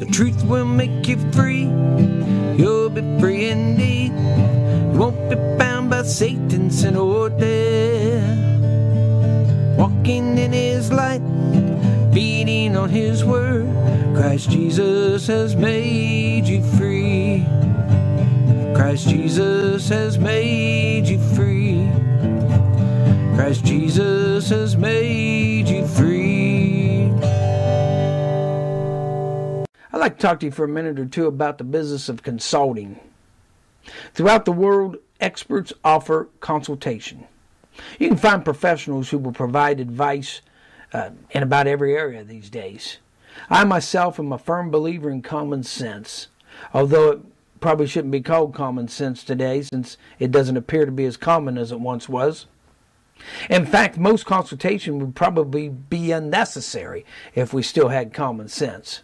The truth will make you free. You'll be free indeed. You won't be bound by Satan, sin, or death. Walking in his light, feeding on his word. Christ Jesus has made you free. Christ Jesus has made you free. Christ Jesus has made you free. I'd like to talk to you for a minute or two about the business of consulting. Throughout the world, experts offer consultation. You can find professionals who will provide advice uh, in about every area these days. I myself am a firm believer in common sense, although it probably shouldn't be called common sense today since it doesn't appear to be as common as it once was. In fact, most consultation would probably be unnecessary if we still had common sense.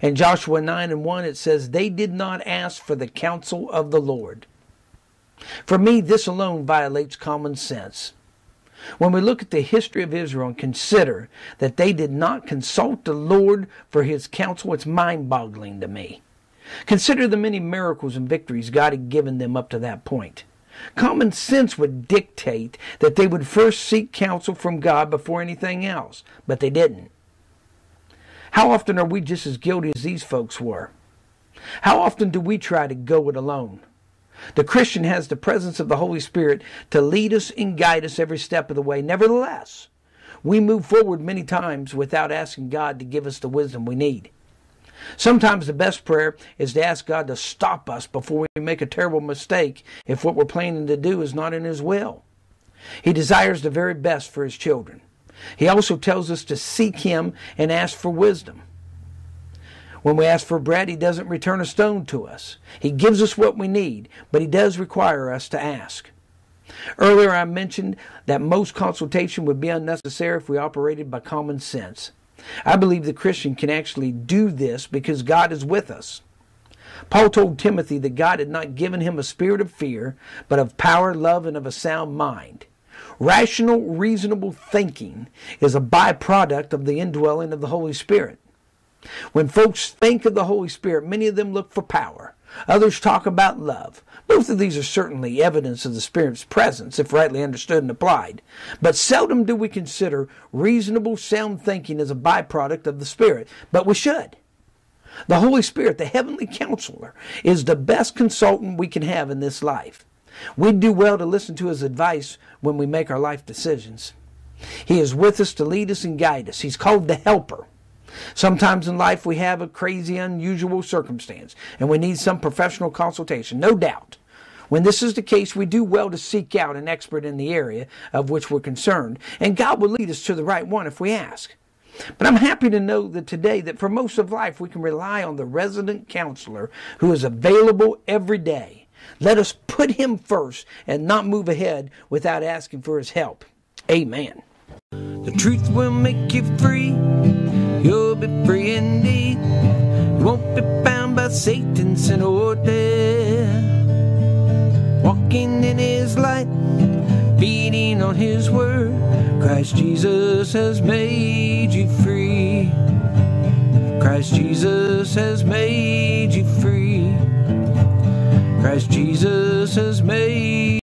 In Joshua 9 and 1, it says, They did not ask for the counsel of the Lord. For me, this alone violates common sense. When we look at the history of Israel and consider that they did not consult the Lord for his counsel, it's mind boggling to me. Consider the many miracles and victories God had given them up to that point. Common sense would dictate that they would first seek counsel from God before anything else, but they didn't. How often are we just as guilty as these folks were? How often do we try to go it alone? The Christian has the presence of the Holy Spirit to lead us and guide us every step of the way. Nevertheless, we move forward many times without asking God to give us the wisdom we need. Sometimes the best prayer is to ask God to stop us before we make a terrible mistake if what we're planning to do is not in His will. He desires the very best for His children. He also tells us to seek Him and ask for wisdom. When we ask for bread, He doesn't return a stone to us. He gives us what we need, but He does require us to ask. Earlier, I mentioned that most consultation would be unnecessary if we operated by common sense. I believe the Christian can actually do this because God is with us. Paul told Timothy that God had not given him a spirit of fear, but of power, love, and of a sound mind. Rational, reasonable thinking is a byproduct of the indwelling of the Holy Spirit. When folks think of the Holy Spirit, many of them look for power. Others talk about love. Both of these are certainly evidence of the Spirit's presence, if rightly understood and applied. But seldom do we consider reasonable, sound thinking as a byproduct of the Spirit. But we should. The Holy Spirit, the heavenly counselor, is the best consultant we can have in this life. We'd do well to listen to his advice when we make our life decisions. He is with us to lead us and guide us. He's called the Helper. Sometimes in life we have a crazy, unusual circumstance and we need some professional consultation, no doubt. When this is the case, we do well to seek out an expert in the area of which we're concerned, and God will lead us to the right one if we ask. But I'm happy to know that today that for most of life we can rely on the resident counselor who is available every day. Let us put him first and not move ahead without asking for his help. Amen. The truth will make you free. You'll be free indeed. You won't be bound by Satan, sin, or death. Walking in his light, feeding on his word. Christ Jesus has made you free. Christ Jesus has made you free. Christ Jesus has made